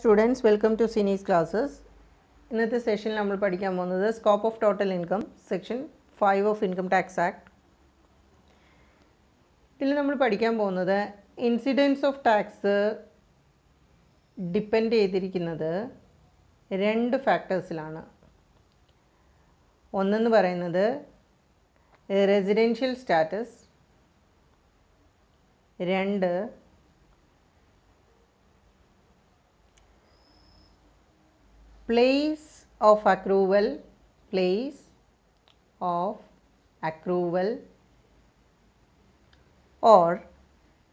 Students welcome to സിനീസ് classes. ഇന്നത്തെ സെഷനിൽ നമ്മൾ പഠിക്കാൻ പോകുന്നത് scope of total income section five of income tax act. ഇതിൽ നമ്മൾ പഠിക്കാൻ പോകുന്നത് ഇൻസിഡൻസ് ഓഫ് ടാക്സ് ഡിപ്പെൻഡ് ചെയ്തിരിക്കുന്നത് രണ്ട് ഫാക്ടേഴ്സിലാണ്. ഒന്നെന്ന് പറയുന്നത് റെസിഡൻഷ്യൽ സ്റ്റാറ്റസ്. രണ്ട് place of accrual place of accrual or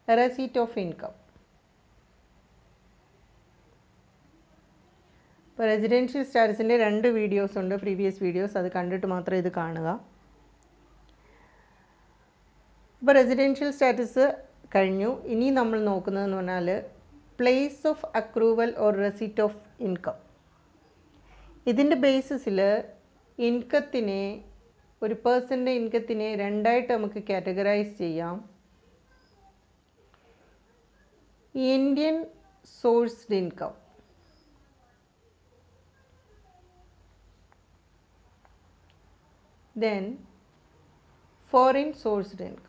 receipt of income. ഇപ്പോൾ റെസിഡൻഷ്യൽ സ്റ്റാറ്റസിന്റെ രണ്ട് വീഡിയോസ് ഉണ്ട് പ്രീവിയസ് വീഡിയോസ് അത് കണ്ടിട്ട് മാത്രം ഇത് കാണുക. ഇപ്പോൾ റെസിഡൻഷ്യൽ സ്റ്റാറ്റസ് കഴിഞ്ഞു. ഇനി നമ്മൾ നോക്കുന്നതെന്ന് പറഞ്ഞാൽ place of accrual or receipt of income ഇതിന്റെ ബേസിസിൽ ഇൻകത്തിനെ ഒരു പേഴ്സന്റെ ഇൻകത്തിനെ രണ്ടായിട്ട് നമുക്ക് കാറ്റഗറൈസ് ചെയ്യാം. Indian sourced income. Then foreign sourced income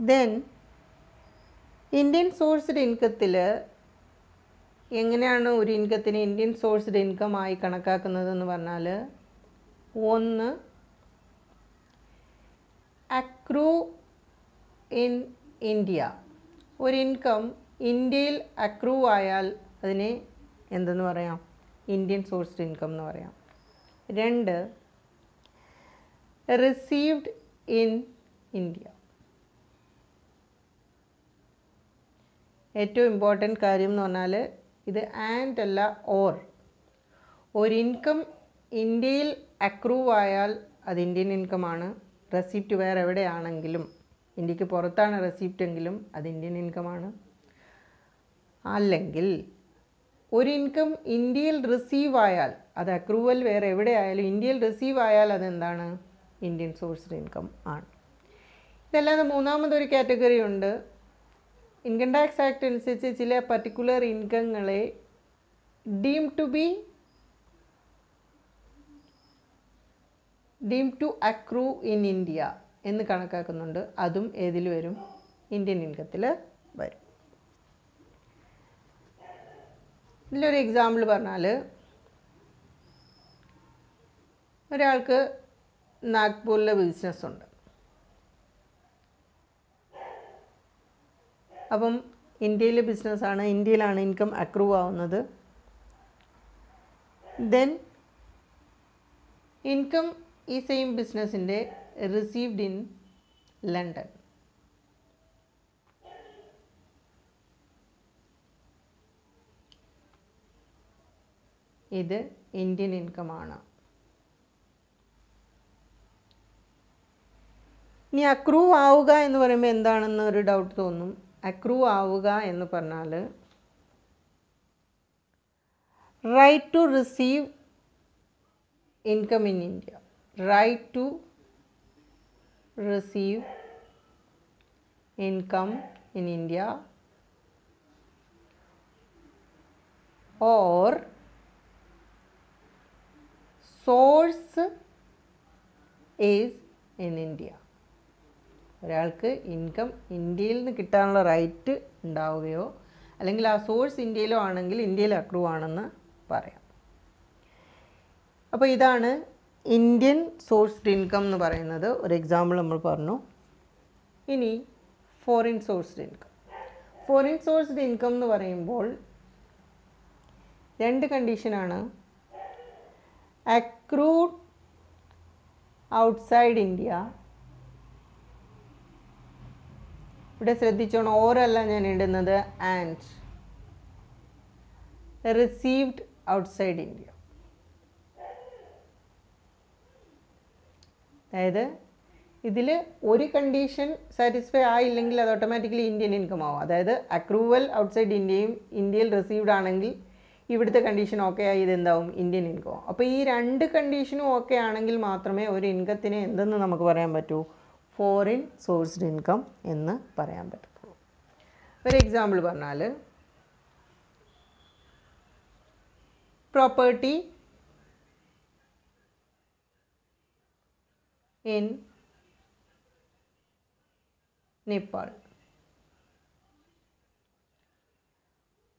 then Indian sourced ഇൻകത്തിൽ എങ്ങനെയാണ് ഒരു ഇൻകത്തിനെ ഇന്ത്യൻ സോഴ്സ്ഡ് ഇൻകം ആയി കണക്കാക്കുന്നതെന്ന് പറഞ്ഞാൽ ഒന്ന് അക്രൂ ഇൻ ഇന്ത്യ ഒരു ഇൻകം ഇന്ത്യയിൽ അക്രൂ ആയാൽ അതിനെ എന്തെന്ന് പറയാം? ഇന്ത്യൻ സോഴ്സ്ഡ് ഇൻകം എന്ന് പറയാം. രണ്ട് റിസീവ്ഡ് ഇൻ ഇന്ത്യ ഏറ്റവും ഇമ്പോർട്ടന്റ് കാര്യം എന്ന് പറഞ്ഞാൽ ഇത് ആൻഡ് അല്ല ഓർ ഒരു ഇൻകം ഇന്ത്യയിൽ അക്രൂവ് ആയാൽ അത് ഇന്ത്യൻ ഇൻകമാണ് റെസിപ്റ്റ് വേറെ എവിടെയാണെങ്കിലും ഇന്ത്യയ്ക്ക് പുറത്താണ് റെസിപ്റ്റ് എങ്കിലും അത് ഇന്ത്യൻ ഇൻകമാണ് അല്ലെങ്കിൽ ഒരു ഇൻകം ഇന്ത്യയിൽ റിസീവ് ആയാൽ അത് അക്രൂവൽ വേറെ എവിടെ ആയാലും ഇന്ത്യയിൽ റിസീവ് ആയാൽ അതെന്താണ് ഇന്ത്യൻ സോഴ്സ്ഡ് ഇൻകം ആണ്. ഇതല്ലാതെ മൂന്നാമതൊരു കാറ്റഗറി ഉണ്ട്. ഇൻകം ടാക്സ് ആക്ട് അനുസരിച്ച് ചില particular ഇൻകങ്ങളെ deem to be deem to accrue in India എന്ന് കണക്കാക്കുന്നുണ്ട്. അതും ഏതിൽ വരും? ഇന്ത്യൻ ഇൻകത്തിൽ വരും. ഇതിലൊരു എക്സാമ്പിൾ പറഞ്ഞാൽ ഒരാൾക്ക് നാഗ്പൂരിലെ ബിസിനസ് അപ്പം ഇന്ത്യയിലെ ബിസിനസ്സാണ് ഇന്ത്യയിലാണ് ഇൻകം അക്രൂവ് ആവുന്നത്. ദെൻ ഇൻകം ഈ സെയിം ബിസിനസ്സിന്റെ റിസീവ്ഡ് ഇൻ ലണ്ടൻ ഇത് ഇന്ത്യൻ ഇൻകമാണ് ഇനി അക്രൂവ് ആവുക എന്ന് പറയുമ്പോൾ എന്താണെന്ന് ഒരു ഡൗട്ട് തോന്നും. അക്രൂവ് ആവുക എന്ന് പറഞ്ഞാൽ right to receive income in India right to receive income in India or source is in India ഒരാൾക്ക് ഇൻകം ഇന്ത്യയിൽ നിന്ന് കിട്ടാനുള്ള റൈറ്റ് ഉണ്ടാവുകയോ അല്ലെങ്കിൽ ആ സോഴ്സ് ഇന്ത്യയിലോ ആണെങ്കിൽ ഇന്ത്യയിൽ അക്രൂ ആണെന്ന് പറയാം. അപ്പോൾ ഇതാണ് ഇന്ത്യൻ സോഴ്സ്ഡ് ഇൻകം എന്ന് പറയുന്നത്. ഒരു എക്സാമ്പിൾ നമ്മൾ പറഞ്ഞു. ഇനി foreign sourced income foreign sourced income എന്ന് പറയുമ്പോൾ രണ്ട് കണ്ടീഷനാണ് അക്രൂഡ് ഔട്ട്സൈഡ് ഇന്ത്യ ഇവിടെ ശ്രദ്ധിച്ചോണം ഓരല്ല ഞാൻ ഇടുന്നത്. ആൻഡ് റിസീവ്ഡ് ഔട്ട്സൈഡ് ഇന്ത്യ അതായത് ഇതിൽ ഒരു കണ്ടീഷൻ സാറ്റിസ്ഫൈ ആയില്ലെങ്കിൽ അത് ഓട്ടോമാറ്റിക്കലി ഇന്ത്യൻ ഇൻകം ആവും. അതായത് അക്രൂവൽ ഔട്ട്സൈഡ് ഇന്ത്യയും ഇന്ത്യയിൽ റിസീവ്ഡ് ആണെങ്കിൽ ഇവിടുത്തെ കണ്ടീഷൻ ഓക്കെ ആയി ഇതെന്താവും? ഇന്ത്യൻ ഇൻകം അപ്പോൾ ഈ രണ്ട് കണ്ടീഷനും ഓക്കെ ആണെങ്കിൽ മാത്രമേ ഒരു ഇൻകത്തിനെ എന്തെന്ന് നമുക്ക് പറയാൻ പറ്റൂ? ഫോറിൻ സോഴ്സ്ഡ് ഇൻകം എന്ന് പറയാൻ പറ്റത്തുള്ളൂ ഒരു എക്സാമ്പിൾ പറഞ്ഞാൽ പ്രോപ്പർട്ടി ഇൻ നേപ്പാൾ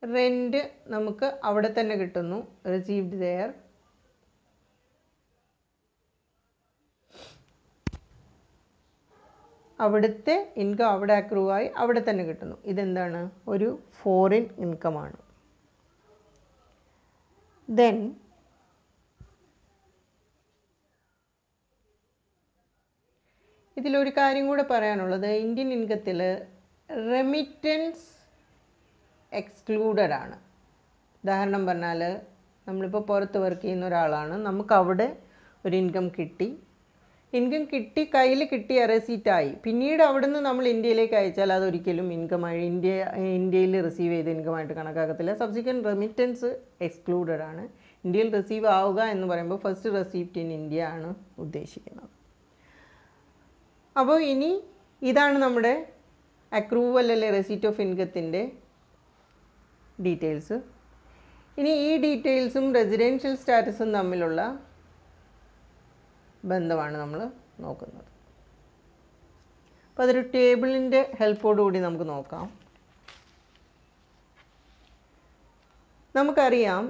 റെന്റ് നമുക്ക് അവിടെ തന്നെ കിട്ടുന്നു. റിസീവ്ഡ് ദെയർ അവിടുത്തെ ഇൻകം അവിടെ അക്രൂ ആയി അവിടെ തന്നെ കിട്ടുന്നു. ഇതെന്താണ്? ഒരു ഫോറിൻ ഇൻകമാണ് ദെൻ ഇതിലൊരു കാര്യം കൂടെ പറയാനുള്ളത്. ഇന്ത്യൻ ഇൻകത്തിൽ റെമിറ്റൻസ് എക്സ്ക്ലൂഡഡ് ആണ്. ഉദാഹരണം പറഞ്ഞാൽ നമ്മളിപ്പോൾ പുറത്ത് വർക്ക് ചെയ്യുന്ന ഒരാളാണ്. നമുക്ക് അവിടെ ഒരു ഇൻകം കിട്ടി. ഇൻകം കിട്ടി കയ്യിൽ കിട്ടിയ റെസീറ്റായി പിന്നീട് അവിടുന്ന് നമ്മൾ ഇന്ത്യയിലേക്ക് അയച്ചാൽ അതൊരിക്കലും ഇൻകമായി ഇന്ത്യ ഇന്ത്യയിൽ റിസീവ് ചെയ്ത ഇൻകമായിട്ട് കണക്കാക്കത്തില്ല. സബ്സിക്വന്റ് റെമിറ്റൻസ് എക്സ്ക്ലൂഡഡ് ആണ്. ഇന്ത്യയിൽ റിസീവ് ആവുക എന്ന് പറയുമ്പോൾ ഫസ്റ്റ് റെസീപ്റ്റ് ഇൻ ഇന്ത്യ ആണ് ഉദ്ദേശിക്കുന്നത്. അപ്പോൾ ഇനി ഇതാണ് നമ്മുടെ അക്രൂവൽ അല്ലെ റെസീറ്റ് ഓഫ് ഇൻകത്തിന്റെ ഡീറ്റെയിൽസ് ഇനി ഈ ഡീറ്റെയിൽസും റെസിഡൻഷ്യൽ സ്റ്റാറ്റസും തമ്മിലുള്ള ബന്ധമാണ് നമ്മൾ നോക്കുന്നത്. അപ്പോൾ അതൊരു ടേബിളിന്റെ ഹെൽപ്പോടുകൂടി നമുക്ക് നോക്കാം. നമുക്കറിയാം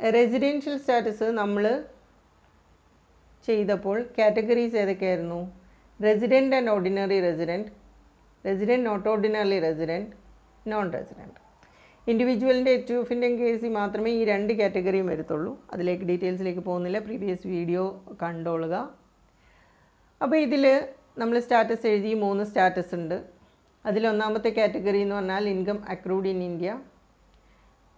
റെസിഡൻഷ്യൽ സ്റ്റാറ്റസ് നമ്മൾ ചെയ്തപ്പോൾ categories ഏതൊക്കെയായിരുന്നു? Resident and ordinary resident resident not ordinary resident non resident ഇൻഡിവിജ്വലിന്റെ H എഫിന്റെയും കേസിൽ മാത്രമേ ഈ രണ്ട് കാറ്റഗറിയും വരത്തുള്ളൂ. അതിലേക്ക് ഡീറ്റെയിൽസിലേക്ക് പോകുന്നില്ല. പ്രീവിയസ് വീഡിയോ കണ്ടോളുക. അപ്പോൾ ഇതിൽ നമ്മൾ സ്റ്റാറ്റസ് എഴുതി മൂന്ന് സ്റ്റാറ്റസ് ഉണ്ട്. അതിലൊന്നാമത്തെ കാറ്റഗറി എന്ന് പറഞ്ഞാൽ income accrued in India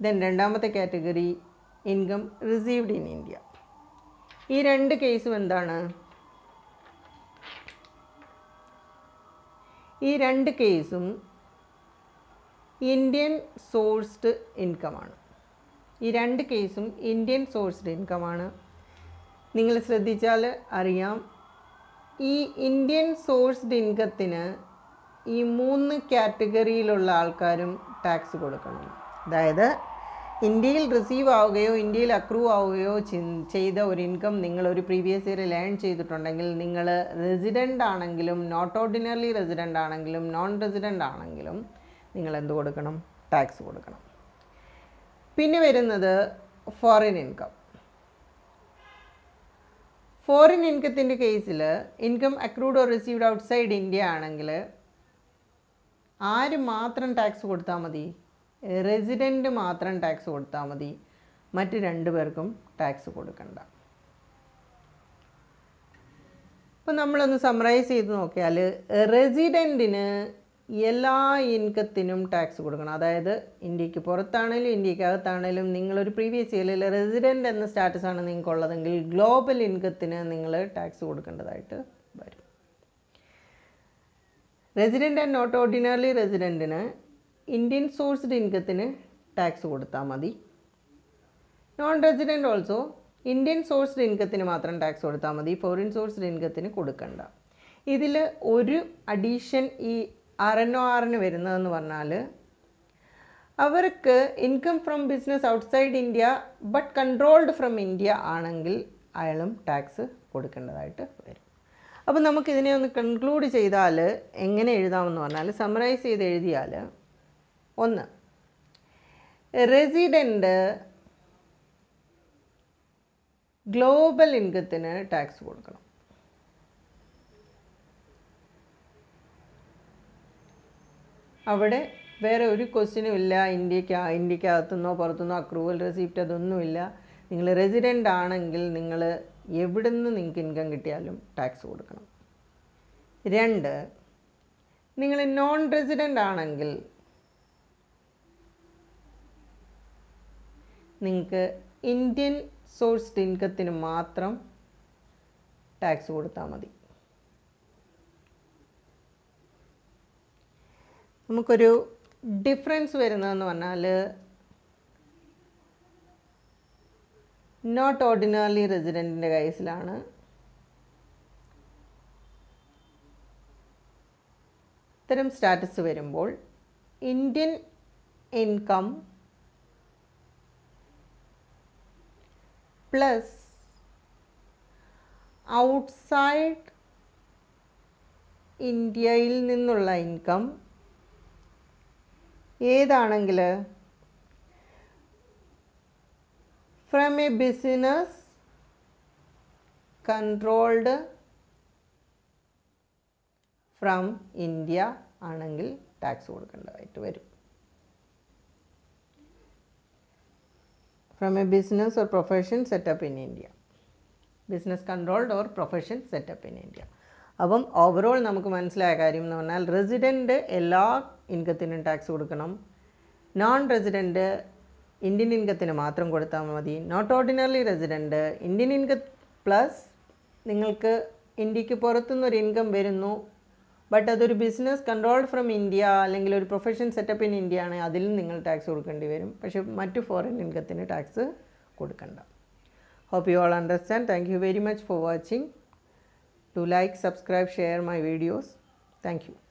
then രണ്ടാമത്തെ category income received in India ഈ രണ്ട് കേസും എന്താണ്? ഈ രണ്ട് കേസും ഇന്ത്യൻ സോഴ്സ്ഡ് ഇൻകമാണ് ഈ രണ്ട് കേസും ഇന്ത്യൻ സോഴ്സ്ഡ് ഇൻകമാണ് നിങ്ങൾ ശ്രദ്ധിച്ചാൽ അറിയാം. ഈ ഇന്ത്യൻ സോഴ്സ്ഡ് ഇൻകത്തിന് ഈ മൂന്ന് കാറ്റഗറിയിലുള്ള ആൾക്കാരും ടാക്സ് കൊടുക്കണം. അതായത് ഇന്ത്യയിൽ റിസീവ് ആവുകയോ ഇന്ത്യയിൽ അക്രൂ ആവുകയോ ചെയ്ത ഒരു ഇൻകം നിങ്ങൾ ഒരു പ്രീവിയസ് ഇയർ ലേൺ ചെയ്തിട്ടുണ്ടെങ്കിൽ നിങ്ങൾ റെസിഡന്റ് ആണെങ്കിലും നോട്ട് ഓർഡിനറി റെസിഡന്റ് ആണെങ്കിലും നോൺ റെസിഡന്റ് ആണെങ്കിലും നിങ്ങൾ എന്ത് കൊടുക്കണം? ടാക്സ് കൊടുക്കണം. പിന്നെ വരുന്നത് ഫോറിൻ ഇൻകം ഫോറിൻ ഇൻകത്തിന്റെ കേസിൽ income accrued or received outside India ആണെങ്കിൽ ആര് മാത്രം ടാക്സ് കൊടുത്താൽ മതി? റെസിഡന്റ് മാത്രം ടാക്സ് കൊടുത്താൽ മതി. മറ്റ് രണ്ട് പേർക്കും ടാക്സ് കൊടുക്കണ്ട. അപ്പം നമ്മളൊന്ന് സമറൈസ് ചെയ്ത് നോക്കിയാൽ റെസിഡന്റിന് എല്ലാ ഇൻകത്തിനും ടാക്സ് കൊടുക്കണം. അതായത് ഇന്ത്യയ്ക്ക് പുറത്താണേലും ഇന്ത്യക്കകത്താണേലും നിങ്ങളൊരു പ്രീവിയസ് ഇയറിൽ റെസിഡന്റ് എന്ന സ്റ്റാറ്റസ് ആണ് നിങ്ങൾക്കുള്ളതെങ്കിൽ ഗ്ലോബൽ ഇൻകത്തിന് നിങ്ങൾ ടാക്സ് കൊടുക്കേണ്ടതായിട്ട് വരും. റെസിഡന്റ് ആൻഡ് നോട്ട് ഓർഡിനറി റെസിഡന്റിന് ഇന്ത്യൻ സോഴ്സ്ഡ് ഇൻകത്തിന് ടാക്സ് കൊടുത്താൽ മതി. Non resident also Indian sourced ഇൻകത്തിന് മാത്രം ടാക്സ് കൊടുത്താൽ മതി. ഫോറിൻ സോഴ്സ്ഡ് ഇൻകത്തിന് കൊടുക്കണ്ട. ഇതിൽ ഒരു അഡീഷൻ ഈ ഒ ആറിന് വരുന്നതെന്ന് പറഞ്ഞാൽ അവർക്ക് income from business outside India but controlled from India ആണെങ്കിൽ അയാളും ടാക്സ് കൊടുക്കേണ്ടതായിട്ട് വരും. അപ്പോൾ നമുക്കിതിനെ ഒന്ന് കൺക്ലൂഡ് ചെയ്താൽ എങ്ങനെ എഴുതാമെന്ന് പറഞ്ഞാൽ സമറൈസ് ചെയ്ത് എഴുതിയാൽ ഒന്ന് റെസിഡന്റ് ഗ്ലോബൽ ഇൻകത്തിന് ടാക്സ് കൊടുക്കണം. അവിടെ വേറെ ഒരു ക്വസ്റ്റ്യനും ഇല്ല. ഇന്ത്യയ്ക്ക് ഇന്ത്യക്കകത്തുനിന്നോ പുറത്തുനിന്നോ അക്രൂവൽ റെസിപ്റ്റ് അതൊന്നുമില്ല നിങ്ങൾ റെസിഡന്റ് ആണെങ്കിൽ നിങ്ങൾ എവിടെ നിന്ന് നിങ്ങൾക്ക് ഇൻകം കിട്ടിയാലും ടാക്സ് കൊടുക്കണം. രണ്ട് നിങ്ങൾ നോൺ റെസിഡന്റ് ആണെങ്കിൽ നിങ്ങൾക്ക് ഇന്ത്യൻ സോഴ്സ്ഡ് ഇൻകത്തിന് മാത്രം ടാക്സ് കൊടുത്താൽ മതി. നമുക്കൊരു ഡിഫറൻസ് വരുന്നതെന്ന് പറഞ്ഞാൽ നോട്ട് ഓർഡിനറി റെസിഡന്റിന്റെ കേസിലാണ് ഇത്തരം സ്റ്റാറ്റസ് വരുമ്പോൾ ഇന്ത്യൻ ഇൻകം പ്ലസ് ഔട്ട്സൈഡ് ഇന്ത്യയിൽ നിന്നുള്ള income ഏതാണെങ്കിൽ from a business controlled from India ആണെങ്കിൽ ടാക്സ് കൊടുക്കേണ്ടതായിട്ട് വരും. From a business or profession setup in India business controlled or profession setup in India അപ്പം ഓവറോൾ നമുക്ക് മനസ്സിലായ കാര്യം എന്ന് പറഞ്ഞാൽ റെസിഡന്റ് എല്ലാ ഇൻകത്തിനും ടാക്സ് കൊടുക്കണം നോൺ റെസിഡന്റ് ഇന്ത്യൻ ഇൻകത്തിന് മാത്രം കൊടുത്താൽ മതി not ordinary resident Indian income plus നിങ്ങൾക്ക് ഇന്ത്യയ്ക്ക് പുറത്തുനിന്നൊരു ഇൻകം വരുന്നു ബട്ട് അതൊരു ബിസിനസ് കൺട്രോൾഡ് ഫ്രം ഇന്ത്യ അല്ലെങ്കിൽ ഒരു പ്രൊഫഷൻ സെറ്റപ്പ് ഇൻ ഇന്ത്യ ആണ് അതിലും നിങ്ങൾ ടാക്സ് കൊടുക്കേണ്ടി വരും പക്ഷേ മറ്റു ഫോറിൻ ഇൻകത്തിന് ടാക്സ് കൊടുക്കണ്ട hope you all understand Thank you very much for watching. Do like, subscribe, share my videos. Thank you.